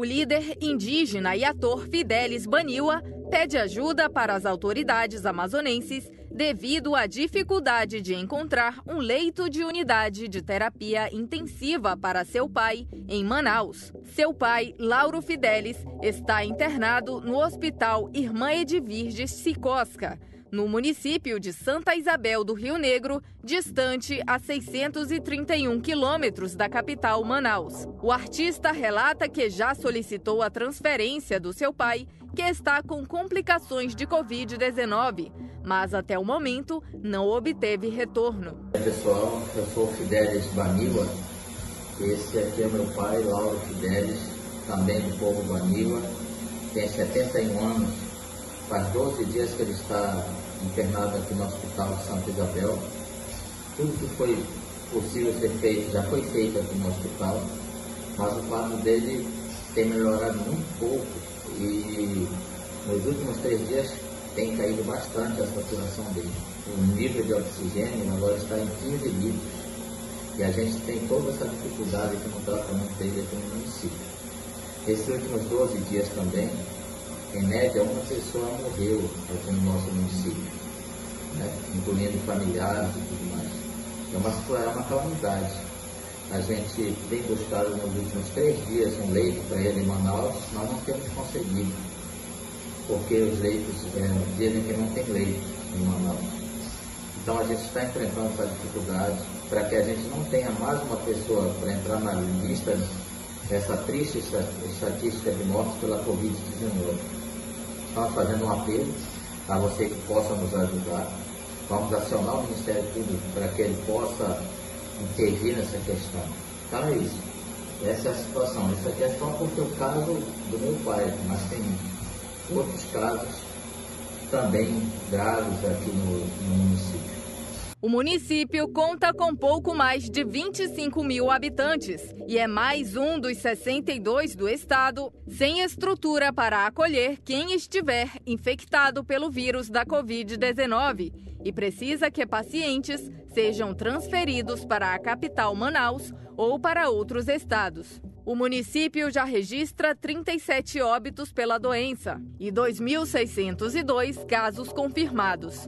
O líder indígena e ator Fidelis Baniwa pede ajuda para as autoridades amazonenses devido à dificuldade de encontrar um leito de unidade de terapia intensiva para seu pai em Manaus. Seu pai, Lauro Fidelis, está internado no Hospital Irmã Edvirges Sicosca, no município de Santa Isabel do Rio Negro, distante a 631 quilômetros da capital Manaus. O artista relata que já solicitou a transferência do seu pai, que está com complicações de Covid-19, mas até o momento não obteve retorno. Pessoal, eu sou Fidelis Baniwa, esse aqui é meu pai, Lauro Fidelis, também do povo Baniwa, tem 71 anos Faz 12 dias que ele está internado aqui no Hospital de Santa Isabel. Tudo que foi possível ser feito já foi feito aqui no hospital, mas o quadro dele tem melhorado muito pouco e nos últimos três dias tem caído bastante a saturação dele. O nível de oxigênio agora está em 15 litros e a gente tem toda essa dificuldade aqui no tratamento dele aqui no município. Esses últimos 12 dias também, em média, uma pessoa morreu aqui no nosso município, né? incluindo familiares e tudo mais. É uma, é uma calamidade. A gente tem buscado nos últimos três dias um leito para ele em Manaus, nós não temos conseguido, porque os leitos é, dizem que não tem leito em Manaus. Então a gente está enfrentando essa dificuldade para que a gente não tenha mais uma pessoa para entrar na lista dessa triste estatística de mortes pela Covid-19. Estamos fazendo um apelo a você que possa nos ajudar. Vamos acionar o Ministério Público para que ele possa intervir nessa questão. Então é isso. Essa é a situação. Isso aqui é só porque o caso do meu pai, mas tem outros casos também graves aqui no, no município. O município conta com pouco mais de 25 mil habitantes e é mais um dos 62 do estado sem estrutura para acolher quem estiver infectado pelo vírus da Covid-19 e precisa que pacientes sejam transferidos para a capital Manaus ou para outros estados. O município já registra 37 óbitos pela doença e 2.602 casos confirmados.